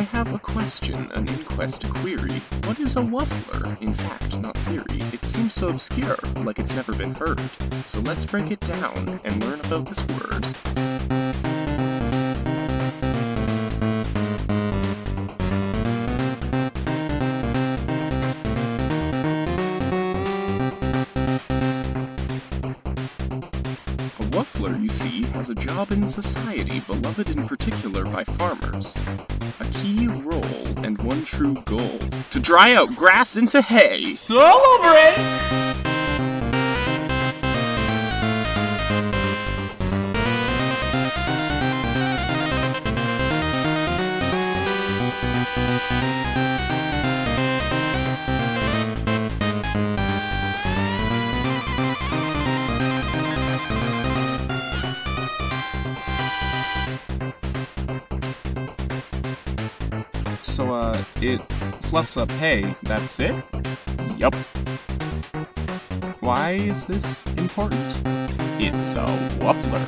have a question, an inquest, a query. What is a wuffler? In fact, not theory. It seems so obscure, like it's never been heard. So let's break it down and learn about this word. You see, has a job in society beloved in particular by farmers. A key role and one true goal to dry out grass into hay. Solo So, uh, it fluffs up hay, that's it? Yup. Why is this important? It's a wuffler.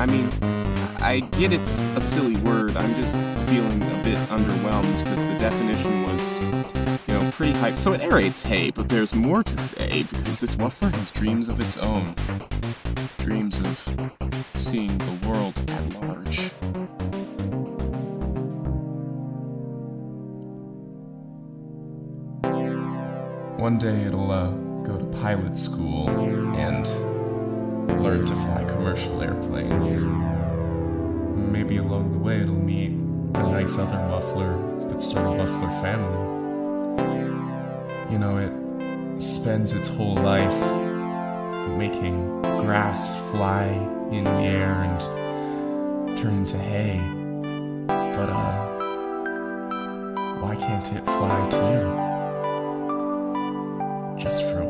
I mean, I get it's a silly word, I'm just feeling a bit underwhelmed because the definition was, you know, pretty hype. So it aerates hay, but there's more to say because this wuffler has dreams of its own. Dreams of seeing the One day it'll uh, go to pilot school and learn to fly commercial airplanes. Maybe along the way it'll meet a nice other muffler, but start a muffler family. You know, it spends its whole life making grass fly in the air and turn into hay. But, uh, why can't it fly too? Just for